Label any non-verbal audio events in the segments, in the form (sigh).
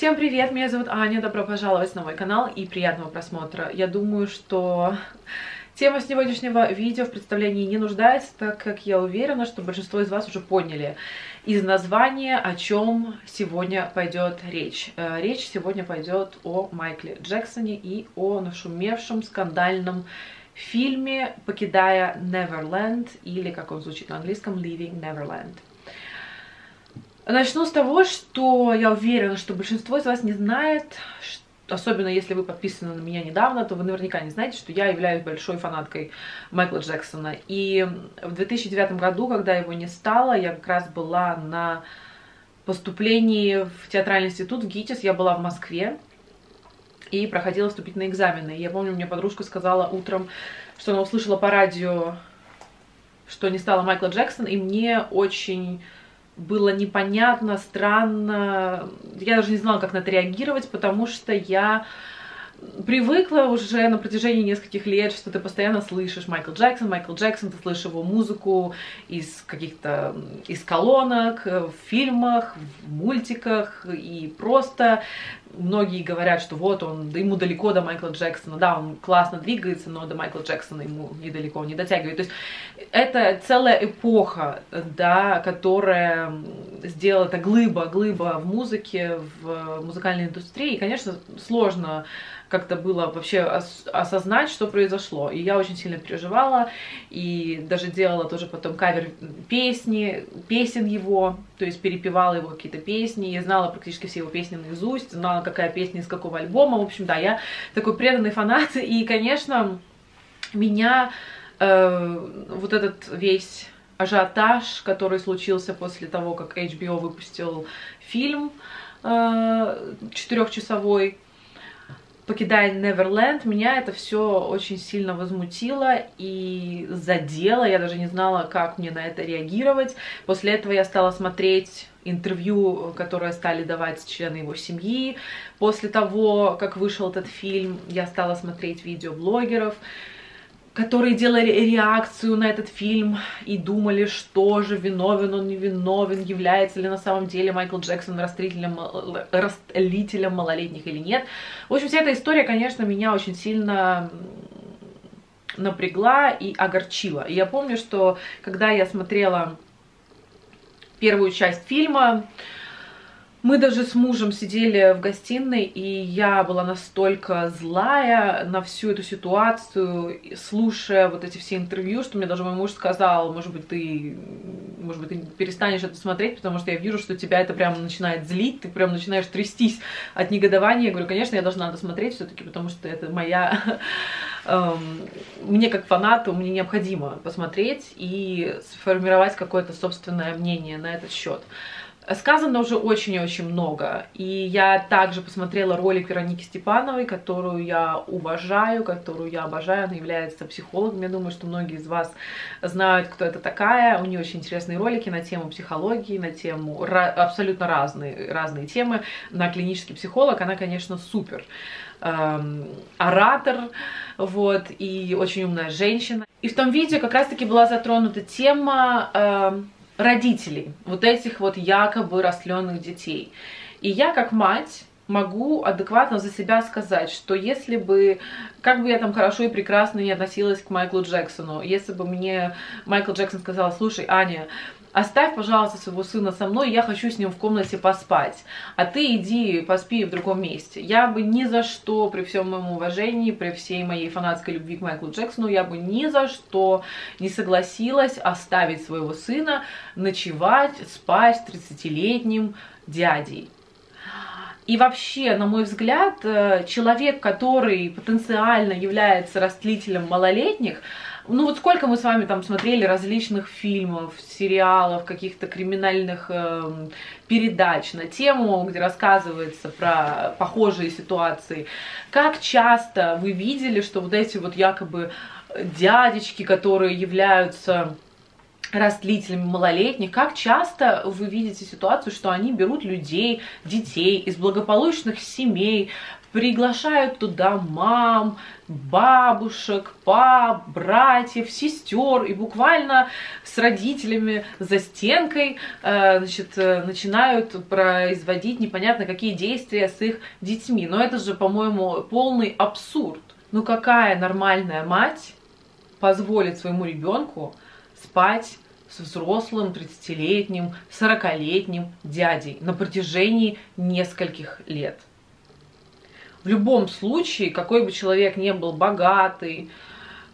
Всем привет, меня зовут Аня, добро пожаловать на мой канал и приятного просмотра. Я думаю, что тема сегодняшнего видео в представлении не нуждается, так как я уверена, что большинство из вас уже поняли из названия, о чем сегодня пойдет речь. Э, речь сегодня пойдет о Майкле Джексоне и о нашумевшем скандальном фильме «Покидая Неверленд» или, как он звучит на английском, «Leaving Neverland». Начну с того, что я уверена, что большинство из вас не знает, особенно если вы подписаны на меня недавно, то вы наверняка не знаете, что я являюсь большой фанаткой Майкла Джексона. И в 2009 году, когда его не стало, я как раз была на поступлении в театральный институт в ГИТИС, я была в Москве и проходила вступительные экзамены. И я помню, мне подружка сказала утром, что она услышала по радио, что не стало Майкла Джексона, и мне очень было непонятно, странно. Я даже не знала, как на это реагировать, потому что я привыкла уже на протяжении нескольких лет, что ты постоянно слышишь Майкл Джексон, Майкл Джексон, ты слышишь его музыку из каких-то, из колонок, в фильмах, в мультиках, и просто многие говорят, что вот он, да ему далеко до Майкла Джексона, да, он классно двигается, но до Майкла Джексона ему недалеко, не дотягивает. То есть это целая эпоха, да, которая сделала это глыба, глыба в музыке, в музыкальной индустрии, и, конечно, сложно как-то было вообще ос осознать, что произошло. И я очень сильно переживала, и даже делала тоже потом кавер песни, песен его, то есть перепевала его какие-то песни, я знала практически все его песни наизусть, знала, какая песня из какого альбома, в общем, да, я такой преданный фанат, и, конечно, меня э, вот этот весь ажиотаж, который случился после того, как HBO выпустил фильм э, четырехчасовой, покидая Неверленд, меня это все очень сильно возмутило и задело. Я даже не знала, как мне на это реагировать. После этого я стала смотреть интервью, которое стали давать члены его семьи. После того, как вышел этот фильм, я стала смотреть видео блогеров которые делали реакцию на этот фильм и думали, что же, виновен он, не виновен, является ли на самом деле Майкл Джексон растлителем, растлителем малолетних или нет. В общем, вся эта история, конечно, меня очень сильно напрягла и огорчила. И я помню, что когда я смотрела первую часть фильма, мы даже с мужем сидели в гостиной, и я была настолько злая на всю эту ситуацию, слушая вот эти все интервью, что мне даже мой муж сказал, может быть, ты, может быть, ты перестанешь это смотреть, потому что я вижу, что тебя это прям начинает злить, ты прям начинаешь трястись от негодования. Я говорю, конечно, я должна это смотреть все-таки, потому что это моя... Эм, мне как фанату, мне необходимо посмотреть и сформировать какое-то собственное мнение на этот счет. Сказано уже очень-очень много, и я также посмотрела ролик Вероники Степановой, которую я уважаю, которую я обожаю, она является психологом, я думаю, что многие из вас знают, кто это такая, у нее очень интересные ролики на тему психологии, на тему абсолютно разные, разные темы, на клинический психолог, она, конечно, супер эм, оратор, вот, и очень умная женщина. И в том видео как раз-таки была затронута тема... Эм, родителей, вот этих вот якобы растленных детей. И я как мать могу адекватно за себя сказать, что если бы, как бы я там хорошо и прекрасно не относилась к Майклу Джексону, если бы мне Майкл Джексон сказал, слушай, Аня, оставь, пожалуйста, своего сына со мной, я хочу с ним в комнате поспать, а ты иди поспи в другом месте. Я бы ни за что, при всем моем уважении, при всей моей фанатской любви к Майклу Джексону, я бы ни за что не согласилась оставить своего сына ночевать, спать с 30-летним дядей. И вообще, на мой взгляд, э, человек, который потенциально является растлителем малолетних, ну вот сколько мы с вами там смотрели различных фильмов, сериалов, каких-то криминальных э, передач на тему, где рассказывается про похожие ситуации. Как часто вы видели, что вот эти вот якобы дядечки, которые являются растлителями малолетних, как часто вы видите ситуацию, что они берут людей, детей из благополучных семей, приглашают туда мам, бабушек, пап, братьев, сестер, и буквально с родителями за стенкой э, значит, э, начинают производить непонятно какие действия с их детьми. Но это же, по-моему, полный абсурд. Ну какая нормальная мать позволит своему ребенку спать с взрослым 30-летним, 40-летним дядей на протяжении нескольких лет. В любом случае, какой бы человек ни был богатый,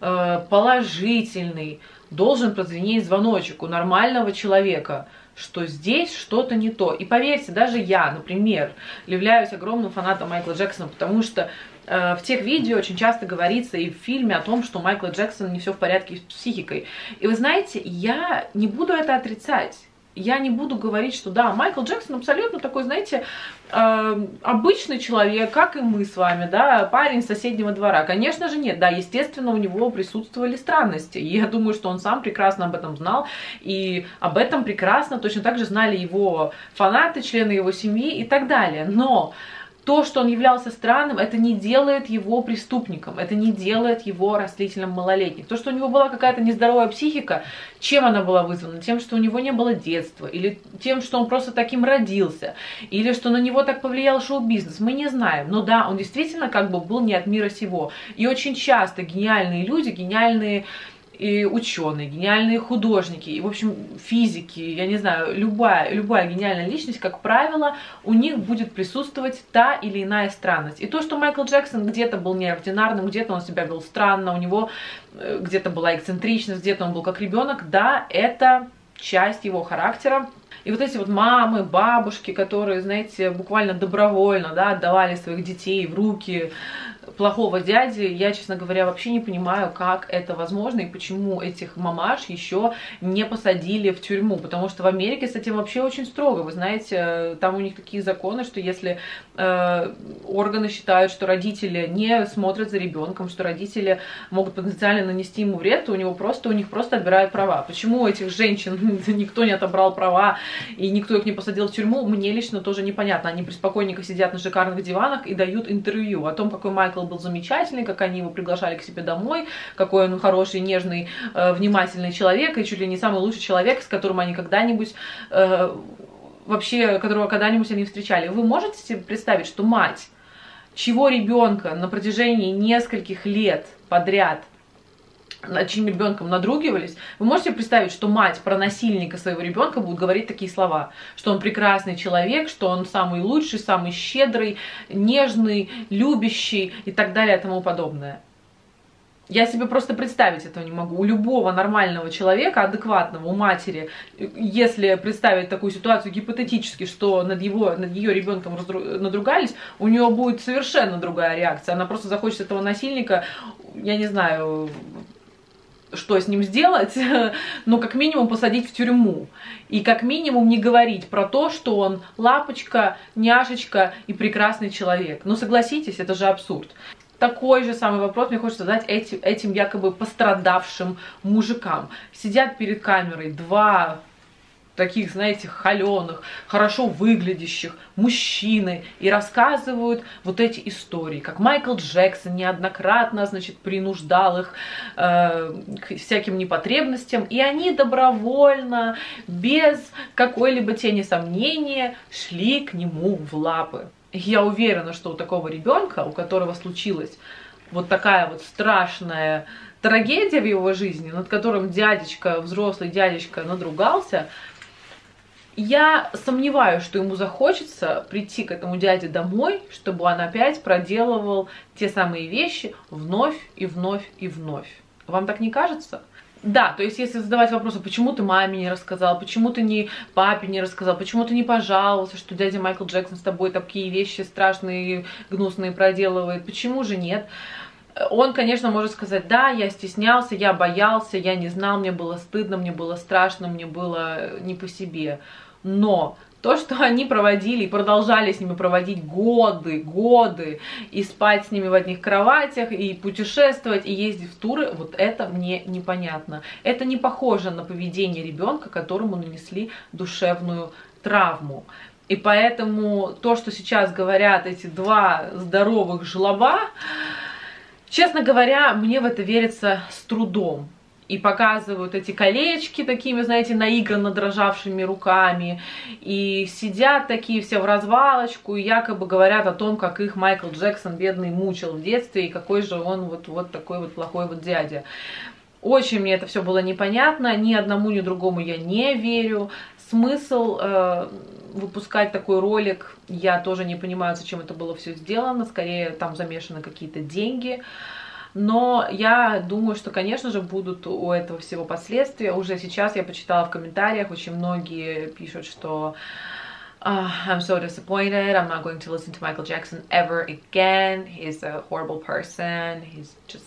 э, положительный, должен прозвенеть звоночек у нормального человека, что здесь что-то не то. И поверьте, даже я, например, являюсь огромным фанатом Майкла Джексона, потому что э, в тех видео очень часто говорится и в фильме о том, что Майкла Джексона не все в порядке с психикой. И вы знаете, я не буду это отрицать я не буду говорить, что да, Майкл Джексон абсолютно такой, знаете, э, обычный человек, как и мы с вами, да, парень соседнего двора. Конечно же нет, да, естественно, у него присутствовали странности. И я думаю, что он сам прекрасно об этом знал, и об этом прекрасно точно так же знали его фанаты, члены его семьи и так далее. Но то, что он являлся странным, это не делает его преступником, это не делает его растлителем малолетних. То, что у него была какая-то нездоровая психика, чем она была вызвана? Тем, что у него не было детства, или тем, что он просто таким родился, или что на него так повлиял шоу-бизнес, мы не знаем. Но да, он действительно как бы был не от мира сего. И очень часто гениальные люди, гениальные и ученые, гениальные художники, и, в общем, физики, я не знаю, любая, любая гениальная личность, как правило, у них будет присутствовать та или иная странность. И то, что Майкл Джексон где-то был неординарным, где-то он себя вел странно, у него э, где-то была эксцентричность, где-то он был как ребенок, да, это часть его характера. И вот эти вот мамы, бабушки, которые, знаете, буквально добровольно, да, отдавали своих детей в руки плохого дяди, я, честно говоря, вообще не понимаю, как это возможно и почему этих мамаш еще не посадили в тюрьму, потому что в Америке с этим вообще очень строго, вы знаете, там у них такие законы, что если э, органы считают, что родители не смотрят за ребенком, что родители могут потенциально нанести ему вред, то у него просто, у них просто отбирают права. Почему у этих женщин (laughs) никто не отобрал права и никто их не посадил в тюрьму, мне лично тоже непонятно. Они преспокойненько сидят на шикарных диванах и дают интервью о том, какой Майкл был замечательный, как они его приглашали к себе домой, какой он хороший, нежный, э, внимательный человек, и чуть ли не самый лучший человек, с которым они когда-нибудь э, вообще, которого когда-нибудь они встречали. Вы можете себе представить, что мать, чего ребенка на протяжении нескольких лет подряд над чьим ребенком надругивались, вы можете представить, что мать про насильника своего ребенка будет говорить такие слова, что он прекрасный человек, что он самый лучший, самый щедрый, нежный, любящий и так далее и тому подобное. Я себе просто представить этого не могу. У любого нормального человека, адекватного, у матери, если представить такую ситуацию гипотетически, что над, его, над ее ребенком надругались, у нее будет совершенно другая реакция. Она просто захочет этого насильника, я не знаю, что с ним сделать, (laughs) но как минимум посадить в тюрьму. И как минимум не говорить про то, что он лапочка, няшечка и прекрасный человек. Ну согласитесь, это же абсурд. Такой же самый вопрос мне хочется задать этим, этим якобы пострадавшим мужикам. Сидят перед камерой два таких, знаете, холеных, хорошо выглядящих мужчины и рассказывают вот эти истории, как Майкл Джексон неоднократно, значит, принуждал их э, к всяким непотребностям, и они добровольно, без какой-либо тени сомнения, шли к нему в лапы. Я уверена, что у такого ребенка, у которого случилась вот такая вот страшная трагедия в его жизни, над которым дядечка, взрослый дядечка надругался, я сомневаюсь, что ему захочется прийти к этому дяде домой, чтобы он опять проделывал те самые вещи вновь и вновь и вновь. Вам так не кажется? Да, то есть если задавать вопросы, почему ты маме не рассказал, почему ты не папе не рассказал, почему ты не пожаловался, что дядя Майкл Джексон с тобой такие вещи страшные, гнусные проделывает, почему же нет? Он, конечно, может сказать, да, я стеснялся, я боялся, я не знал, мне было стыдно, мне было страшно, мне было не по себе но То, что они проводили и продолжали с ними проводить годы, годы, и спать с ними в одних кроватях, и путешествовать, и ездить в туры, вот это мне непонятно. Это не похоже на поведение ребенка, которому нанесли душевную травму. И поэтому то, что сейчас говорят эти два здоровых жлоба, честно говоря, мне в это верится с трудом и показывают эти колечки такими, знаете, наигранно дрожавшими руками, и сидят такие все в развалочку, и якобы говорят о том, как их Майкл Джексон бедный мучил в детстве, и какой же он вот, вот такой вот плохой вот дядя. Очень мне это все было непонятно, ни одному, ни другому я не верю. Смысл э, выпускать такой ролик, я тоже не понимаю, зачем это было все сделано, скорее там замешаны какие-то деньги. Но я думаю, что, конечно же, будут у этого всего последствия. Уже сейчас я почитала в комментариях, очень многие пишут, что Uh, I'm so disappointed. I'm not going to listen to Michael Jackson ever again. He's a horrible person. He's just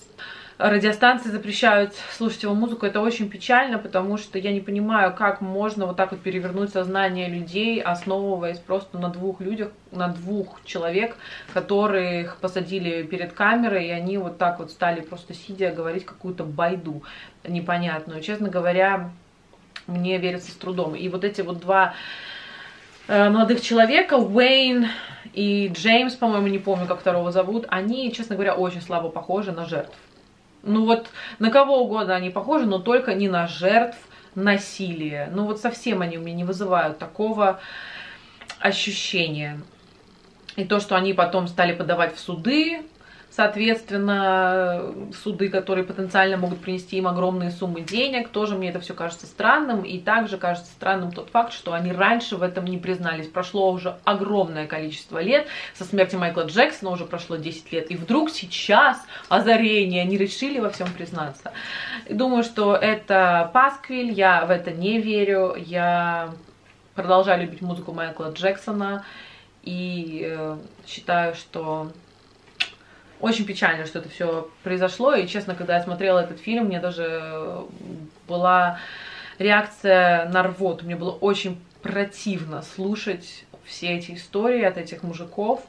радиостанции запрещают слушать его музыку, это очень печально, потому что я не понимаю, как можно вот так вот перевернуть сознание людей, основываясь просто на двух людях, на двух человек, которых посадили перед камерой, и они вот так вот стали просто сидя говорить какую-то байду непонятную. Честно говоря, мне верится с трудом. И вот эти вот два э, молодых человека, Уэйн и Джеймс, по-моему, не помню, как второго зовут, они, честно говоря, очень слабо похожи на жертв. Ну вот на кого угодно они похожи, но только не на жертв насилия. Ну вот совсем они у меня не вызывают такого ощущения. И то, что они потом стали подавать в суды, соответственно, суды, которые потенциально могут принести им огромные суммы денег, тоже мне это все кажется странным, и также кажется странным тот факт, что они раньше в этом не признались. Прошло уже огромное количество лет, со смерти Майкла Джексона уже прошло 10 лет, и вдруг сейчас озарение, они решили во всем признаться. Думаю, что это пасквиль, я в это не верю, я продолжаю любить музыку Майкла Джексона, и э, считаю, что очень печально, что это все произошло. И, честно, когда я смотрела этот фильм, мне даже была реакция на рвоту. Мне было очень противно слушать все эти истории от этих мужиков.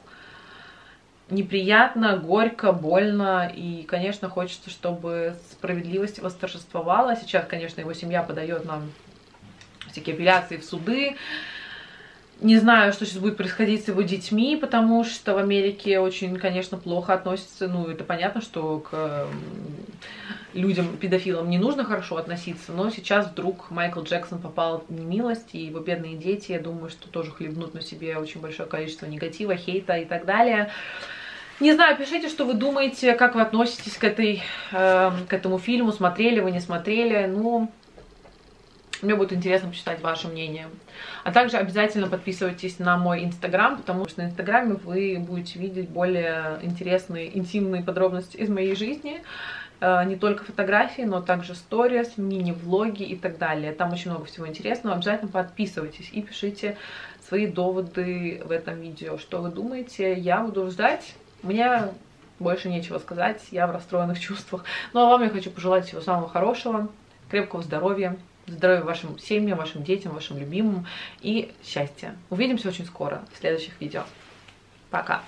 Неприятно, горько, больно. И, конечно, хочется, чтобы справедливость восторжествовала. Сейчас, конечно, его семья подает нам всякие апелляции в суды. Не знаю, что сейчас будет происходить с его детьми, потому что в Америке очень, конечно, плохо относятся. Ну, это понятно, что к людям, педофилам не нужно хорошо относиться, но сейчас вдруг Майкл Джексон попал в немилость, и его бедные дети, я думаю, что тоже хлебнут на себе очень большое количество негатива, хейта и так далее. Не знаю, пишите, что вы думаете, как вы относитесь к, этой, э, к этому фильму, смотрели вы, не смотрели. Ну, мне будет интересно почитать ваше мнение. А также обязательно подписывайтесь на мой инстаграм, потому что на инстаграме вы будете видеть более интересные, интимные подробности из моей жизни. Э, не только фотографии, но также сторис, мини-влоги и так далее. Там очень много всего интересного. Обязательно подписывайтесь и пишите свои доводы в этом видео. Что вы думаете? Я буду ждать. Мне больше нечего сказать, я в расстроенных (laughs) чувствах. Ну а вам я хочу пожелать всего самого хорошего, крепкого здоровья, здоровья вашим семьям, вашим детям, вашим любимым и счастья. Увидимся очень скоро в следующих видео. Пока!